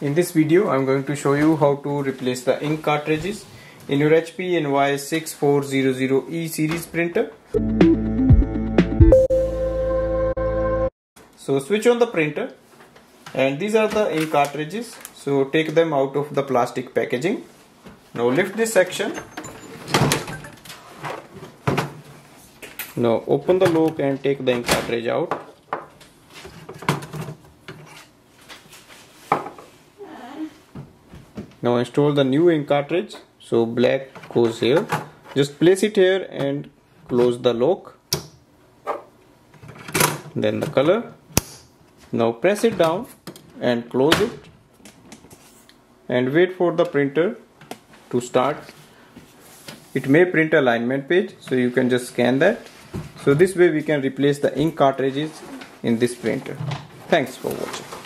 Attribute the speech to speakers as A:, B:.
A: In this video I'm going to show you how to replace the ink cartridges in your HP Envy 6400e series printer. So switch on the printer and these are the ink cartridges so take them out of the plastic packaging. Now lift this section. Now open the lock and take the ink cartridge out. Now install the new ink cartridge. So black goes here. Just place it here and close the lock. Then the color. Now press it down and close it. And wait for the printer to start. It may print alignment page so you can just scan that. So this way we can replace the ink cartridges in this printer. Thanks for watching